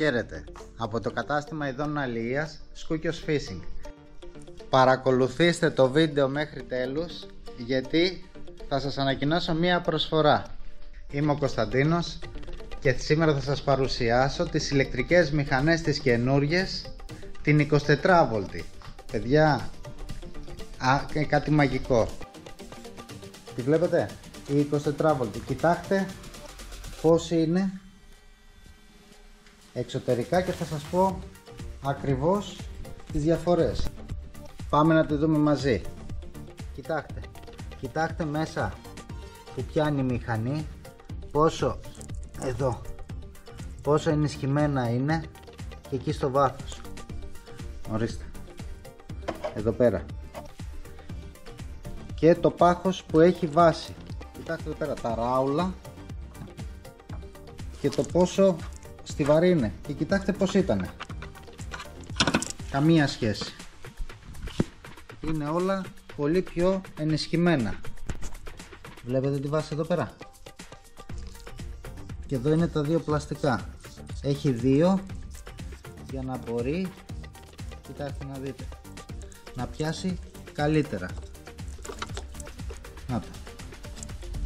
Χαίρετε. Από το κατάστημα ειδών αλληλείας Σκούκιος Fishing. Παρακολουθήστε το βίντεο μέχρι τέλους γιατί θα σας ανακοινώσω μία προσφορά. Είμαι ο Κωνσταντίνος και σήμερα θα σας παρουσιάσω τις ηλεκτρικές μηχανές τις καινούριες την 24V. Παιδιά, α, κάτι μαγικό. Τη βλέπετε; Η 24V. Κοιτάξτε πώς είναι εξωτερικά και θα σας πω ακριβώς τις διαφορές. Πάμε να τη δούμε μαζί. Κοιτάξτε, κοιτάξτε μέσα που πιάνει η μηχανή πόσο εδώ πόσο ενισχυμένα είναι και εκεί στο βάθος ορίστε εδώ πέρα και το πάχος που έχει βάση κοιτάξτε εδώ πέρα τα ράουλα και το πόσο στιβαρή είναι και κοιτάξτε πως ήτανε. Καμία σχέση. Είναι όλα πολύ πιο ενισχυμένα. Βλέπετε τη βάση εδώ πέρα. Και εδώ είναι τα δύο πλαστικά. Έχει δύο για να μπορεί κοιτάξτε να δείτε να πιάσει καλύτερα. Να το.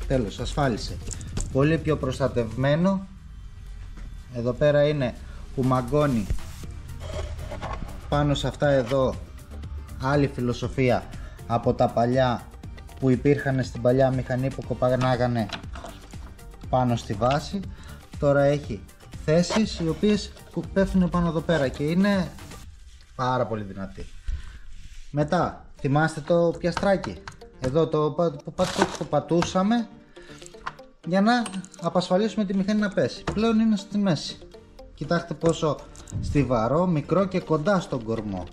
Τέλος ασφάλισε. Πολύ πιο προστατευμένο εδώ πέρα είναι που μαγκώνει. Πάνω σε αυτά εδώ άλλη φιλοσοφία από τα παλιά που υπήρχαν στην παλιά μηχανή που κοπανάγανε πάνω στη βάση. Τώρα έχει θέσεις οι οποίες πέφτουν πάνω εδώ πέρα και είναι πάρα πολύ δυνατή. Μετά θυμάστε το πιαστράκι. Εδώ το που πατούσαμε για να απασφαλίσουμε τη μηχανή να πέσει. Πλέον είναι στη μέση. Κοιτάξτε πόσο στιβαρό, μικρό και κοντά στον κορμό.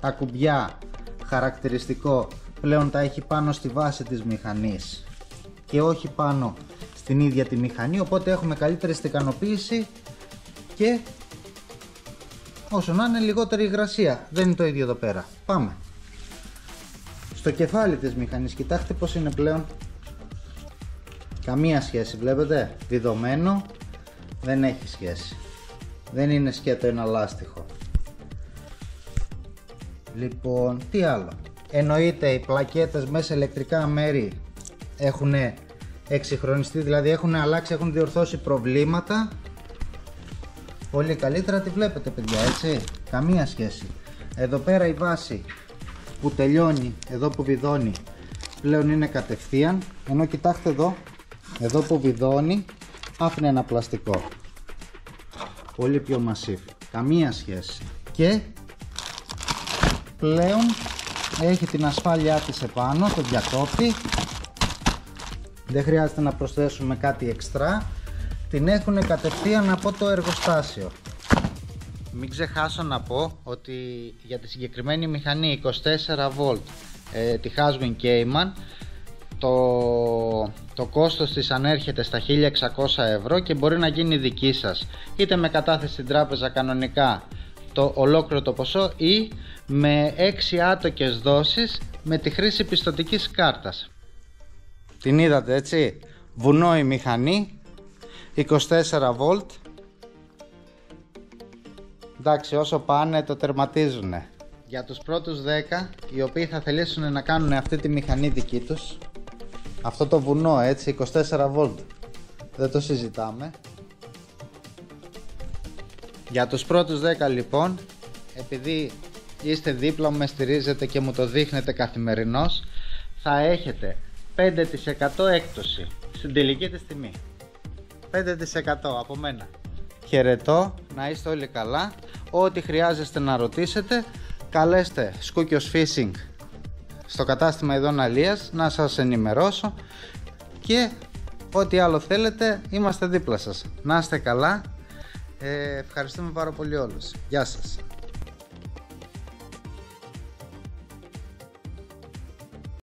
Τα κουμπιά χαρακτηριστικό πλέον τα έχει πάνω στη βάση της μηχανής και όχι πάνω στην ίδια τη μηχανή οπότε έχουμε καλύτερη στεκανοποίηση και όσο να είναι λιγότερη υγρασία. Δεν είναι το ίδιο εδώ πέρα. Πάμε. Στο κεφάλι της μηχανής κοιτάξτε πως είναι πλέον καμία σχέση βλέπετε. Διδομένο δεν έχει σχέση. Δεν είναι σκέτο ένα λάστιχο λοιπόν τι άλλο. Εννοείται οι πλακέτες μέσα ηλεκτρικά μέρη έχουν εξυγχρονιστεί δηλαδή έχουν αλλάξει έχουν διορθώσει προβλήματα. Πολύ καλύτερα τη βλέπετε παιδιά έτσι. Καμία σχέση. Εδώ πέρα η βάση που τελειώνει εδώ που βιδώνει πλέον είναι κατευθείαν. Ενώ κοιτάξτε εδώ εδώ που βιδώνει άφηνε ένα πλαστικό. Πολύ πιο μασίφ καμία σχέση. Και πλέον έχει την ασφάλειά της επάνω το διακόπτη. Δεν χρειάζεται να προσθέσουμε κάτι εξτρά. Την έχουν κατευθείαν από το εργοστάσιο. Μην ξεχάσω να πω ότι για τη συγκεκριμένη μηχανή 24V ε, τη Haswin Cayman το, το κόστος της ανέρχεται στα 1600 ευρώ και μπορεί να γίνει δική σας είτε με κατάθεση στην τράπεζα κανονικά το ολόκληρο το ποσό ή με 6 άτοκες δόσεις με τη χρήση πιστοτικής κάρτας. Την είδατε έτσι; Βουνό η μηχανή 24V εντάξει όσο πάνε το τερματίζουνε. Για τους πρώτους 10 οι οποίοι θα θελήσουν να κάνουν αυτή τη μηχανή δική τους αυτό το βουνό έτσι 24V δεν το συζητάμε. Για τους πρώτους 10 λοιπόν επειδή είστε δίπλα μου με στηρίζετε και μου το δείχνετε καθημερινώς θα έχετε 5% έκπτωση στην τελική της τιμή. 5% από μένα. Χαιρετώ, να είστε όλοι καλά. Ό,τι χρειάζεστε να ρωτήσετε καλέστε Σκούκιος Fishing στο κατάστημα ειδών Αλίας να σας ενημερώσω και ό,τι άλλο θέλετε είμαστε δίπλα σας. Να είστε καλά. Ε, ευχαριστούμε πάρα πολύ όλους. Γεια σας.